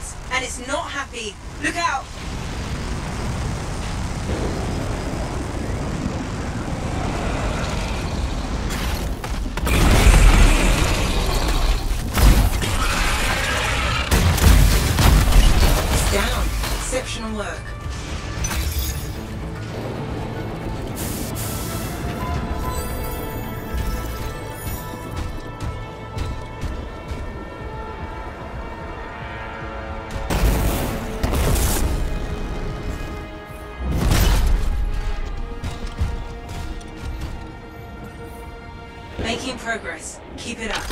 lights and it's not happy. Look out! Down. Exceptional work. Making progress. Keep it up.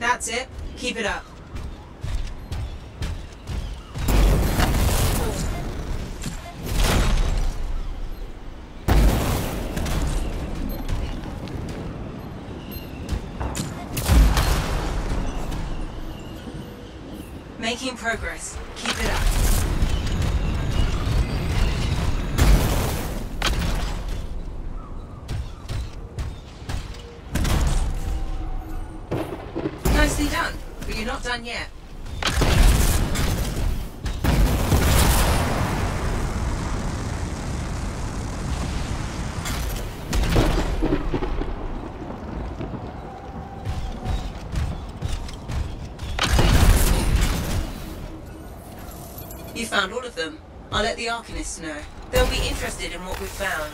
That's it. Keep it up. Making progress. Keep it up. Nicely done, but you're not done yet. You found all of them. I'll let the Arcanists know. They'll be interested in what we've found.